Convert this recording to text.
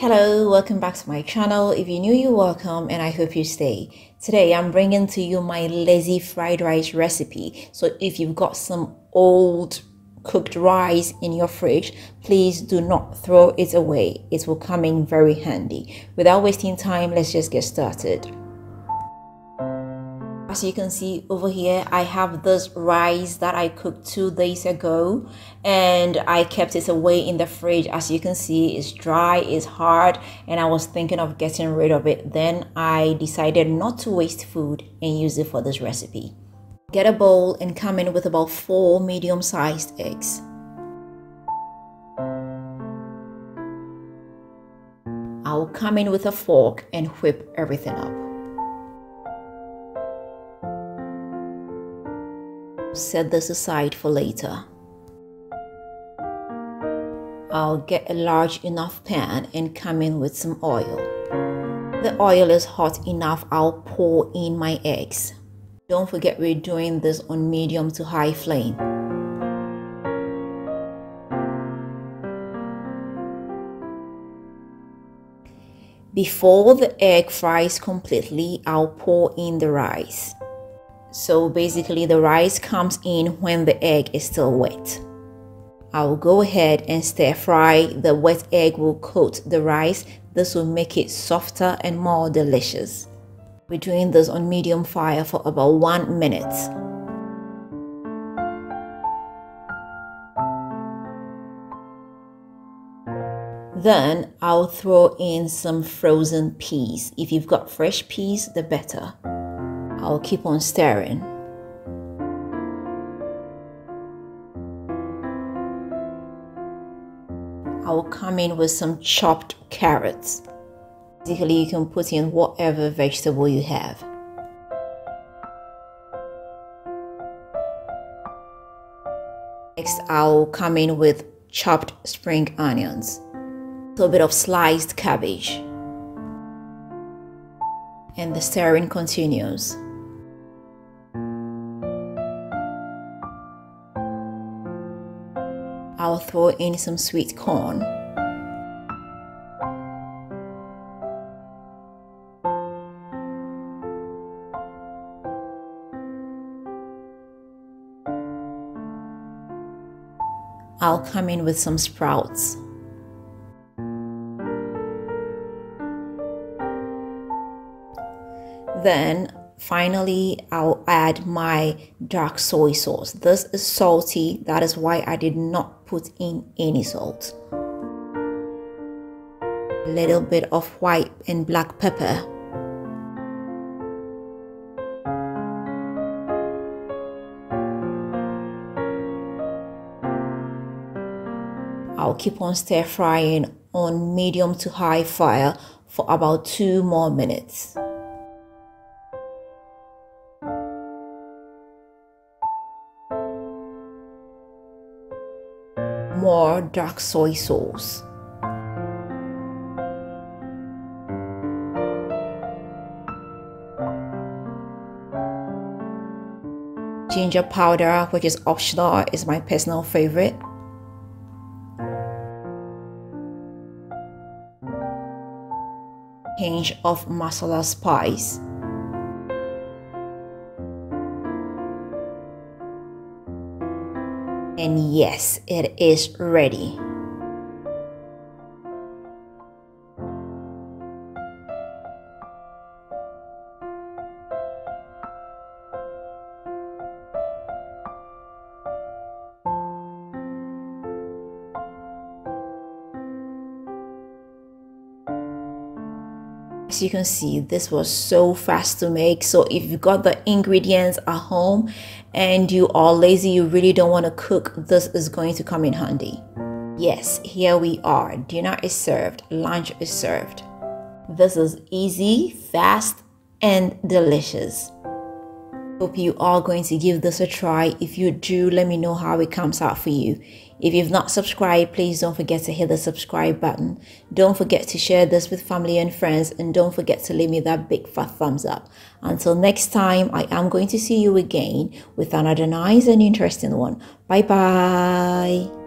Hello, welcome back to my channel. If you're new, you're welcome and I hope you stay. Today, I'm bringing to you my lazy fried rice recipe. So if you've got some old cooked rice in your fridge, please do not throw it away. It will come in very handy. Without wasting time, let's just get started as you can see over here i have this rice that i cooked two days ago and i kept it away in the fridge. As you can see it's dry it's hard and i was thinking of getting rid of it. Then i decided not to waste food and use it for this recipe. Get a bowl and come in with about four medium-sized eggs. I'll come in with a fork and whip everything up. Set this aside for later. I'll get a large enough pan and come in with some oil. The oil is hot enough, I'll pour in my eggs. Don't forget we're doing this on medium to high flame. Before the egg fries completely, I'll pour in the rice. So basically the rice comes in when the egg is still wet. I will go ahead and stir fry. The wet egg will coat the rice. This will make it softer and more delicious. We're doing this on medium fire for about one minute. Then I'll throw in some frozen peas. If you've got fresh peas, the better. I'll keep on stirring. I will come in with some chopped carrots. Basically, you can put in whatever vegetable you have. Next, I'll come in with chopped spring onions, a little bit of sliced cabbage, and the stirring continues. I'll throw in some sweet corn. I'll come in with some sprouts. Then Finally, I'll add my dark soy sauce. This is salty. That is why I did not put in any salt. A little bit of white and black pepper. I'll keep on stir frying on medium to high fire for about two more minutes. More dark soy sauce. Ginger powder, which is optional, is my personal favorite. Hinge of masala spice. And yes, it is ready. As you can see this was so fast to make. So if you've got the ingredients at home and you are lazy you really don't want to cook this is going to come in handy. Yes here we are. Dinner is served lunch is served. This is easy fast and delicious Hope you are going to give this a try. If you do, let me know how it comes out for you. If you've not subscribed, please don't forget to hit the subscribe button. Don't forget to share this with family and friends and don't forget to leave me that big fat thumbs up. Until next time, I am going to see you again with another nice and interesting one. Bye bye.